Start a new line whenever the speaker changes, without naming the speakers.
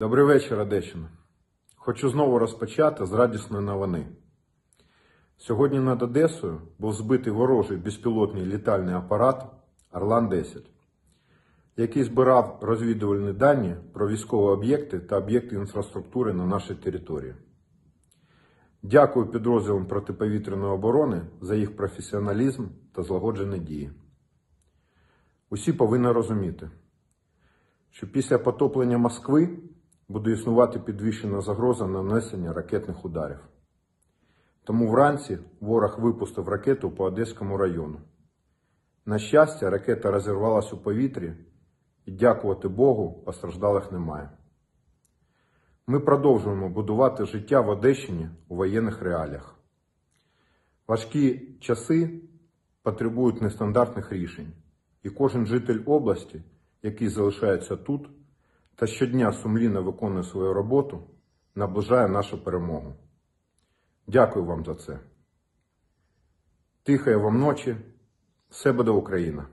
Добрий вечір, Одещина. Хочу знову розпочати з радісної новини. Сьогодні над Одесою був збитий ворожий безпілотний літальний апарат Орлан-10, який збирав розвідувальні дані про військові об'єкти та об'єкти інфраструктури на нашій території. Дякую підрозділам протиповітряної оборони за їх професіоналізм та злагоджені дії. Усі повинні розуміти, що після потоплення Москви буде існувати підвищена загроза нанесення ракетних ударів. Тому вранці ворог випустив ракету по Одеському району. На щастя, ракета розірвалась у повітрі, і, дякувати Богу, постраждалих немає. Ми продовжуємо будувати життя в Одещині у воєнних реаліях. Важкі часи потребують нестандартних рішень, і кожен житель області, який залишається тут та щодня сумлінно виконує свою роботу, наближає нашу перемогу. Дякую вам за це. Тихої вам ночі. Все буде Україна!